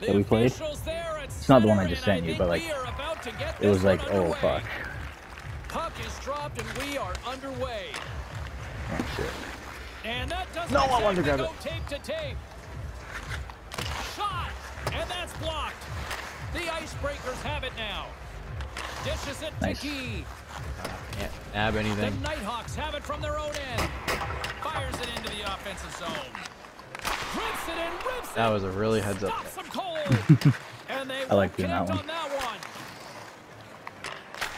that we played. It's not the one I just sent you, but like it was like, oh fuck. Puck is dropped and we are underway. Oh shit. And that doesn't No, I wanted to grab it. tape to tape. Shot, and that's blocked. The Icebreakers have it now. Dishes it Nice. to Key. Uh, Can't nab The anything. Nighthawks have it from their own end. Fires it into the offensive zone. That it. was a really heads up. Stops and they I like won't doing that one. on that one.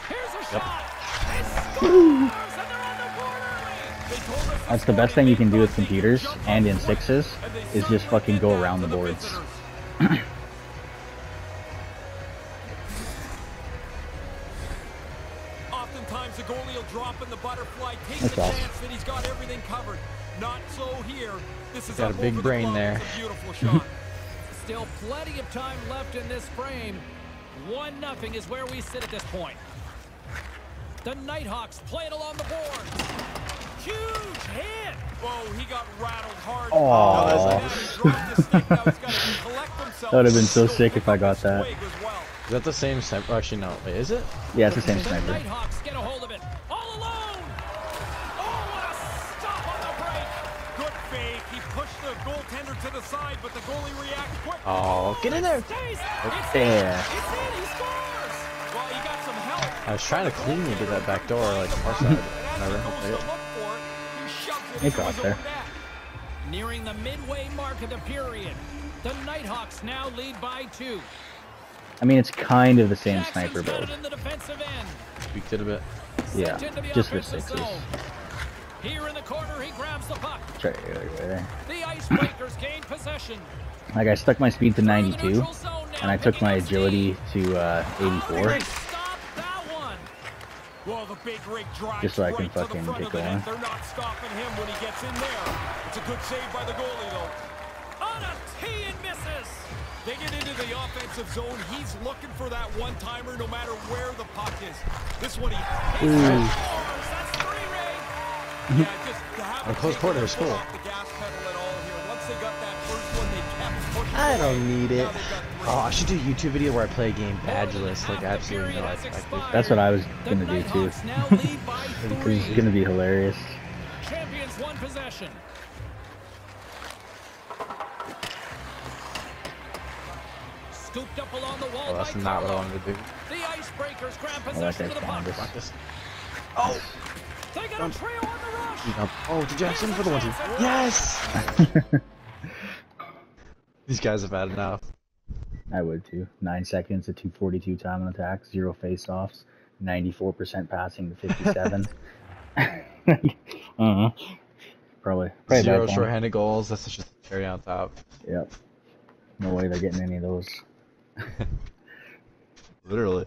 Here's a shot. They scores, and they're on the board early. They told us That's the best thing you can do with thought they could computers and in sixes is just fucking go around the boards. visitors. Oftentimes the goalie will drop in the butterfly, take That's the awesome. chance that he's got everything covered. Not so here. This is Got a big over the brain there. A beautiful shot. Still plenty of time left in this frame. One nothing is where we sit at this point. The Nighthawks play it along the board. Huge hit. Whoa, he got rattled hard. Aw. Now he dropped the stick. Now he's got to collect himself. That would've been so sick if I got that. Is that. swig as well. Is that the same sniper? Actually, no. Wait, is it? Yeah, it's the same The sniper. Nighthawks get a hold of it. The side, but the goalie reacts quick. Oh, get in there. Stays. It's Yeah. in. It's in. He scores. Well, he got some help. I was trying to cleanly get that back door, like far side. And as he goes to hopefully it- it, he shoves it It into got there. Nearing the midway mark of the period, the Nighthawks now lead by two. I mean, it's kind of the same Jackson's sniper got build. it in the defensive end. Tweaked it a bit. Yeah, Sent into the just for offensive sixes. Here in the corner, he grabs the puck. Sorry, right there. Like I stuck my speed to 92, neutral zone now, and I took my agility to uh, Oh, 84. they stopped that one. Well, the big rig drives Just so I can right to the fucking front get the net. going. They're not stopping him when he gets in there. It's a good save by the goalie, though. On a tee and misses. They get into the offensive zone. He's looking for that one-timer no matter where the puck is. This one he hits. That's three, Ray. Yeah, just to have A a close kick quarter and I don't need it. Now they've got three. Oh, I should do a YouTube video where I play a game badgeless, like absolutely no expected. That's what I was gonna do too. Nighthawks now lead by Because three. it's gonna be hilarious. Champions one possession. Scooped up along the wall Oh, that's by not what I wanted to do. The Icebreakers grab possession of the puck. canvas. Oh. Fuck this. They got a trio on the rush. Oh, to Jackson for the one two. Yes! These guys have had enough. I would too. Nine seconds to 242 time on attack, zero face-offs, 94% passing to 57. uh-huh. Probably. probably Zero short-handed goals. That's just a cherry on top. Yep. No way they're getting any of those. Literally.